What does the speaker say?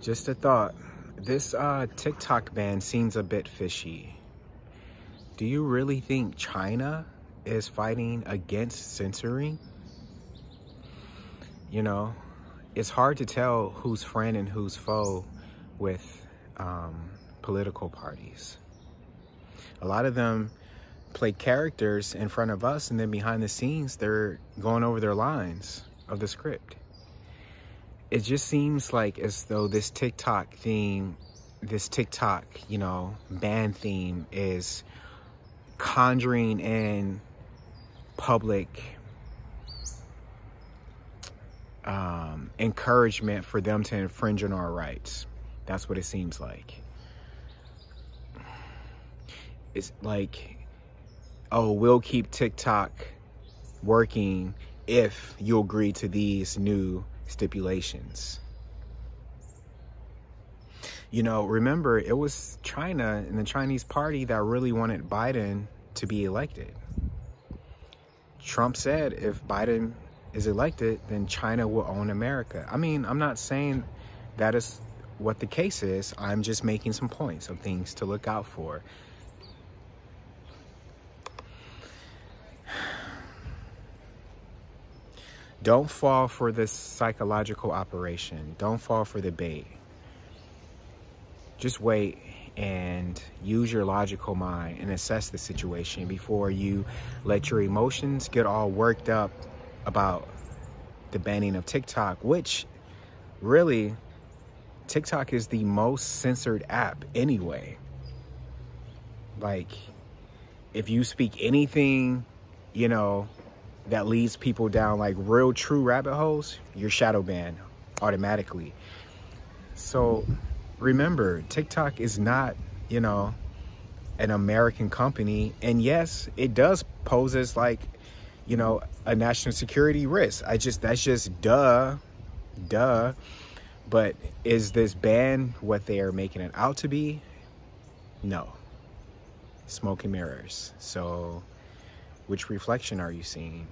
Just a thought. This uh, TikTok ban seems a bit fishy. Do you really think China is fighting against censoring? You know, it's hard to tell who's friend and who's foe with um, political parties. A lot of them play characters in front of us, and then behind the scenes, they're going over their lines of the script it just seems like as though this TikTok theme, this TikTok, you know, band theme is conjuring in public um, encouragement for them to infringe on our rights. That's what it seems like. It's like, oh, we'll keep TikTok working if you agree to these new stipulations. You know, remember, it was China and the Chinese party that really wanted Biden to be elected. Trump said if Biden is elected, then China will own America. I mean, I'm not saying that is what the case is. I'm just making some points of things to look out for. Don't fall for this psychological operation. Don't fall for the bait. Just wait and use your logical mind and assess the situation before you let your emotions get all worked up about the banning of TikTok, which really TikTok is the most censored app anyway. Like, if you speak anything, you know, that leads people down like real true rabbit holes, you're shadow banned automatically. So remember, TikTok is not, you know, an American company. And yes, it does pose as like, you know, a national security risk. I just, that's just duh, duh. But is this ban what they are making it out to be? No. Smoke and mirrors. So which reflection are you seeing?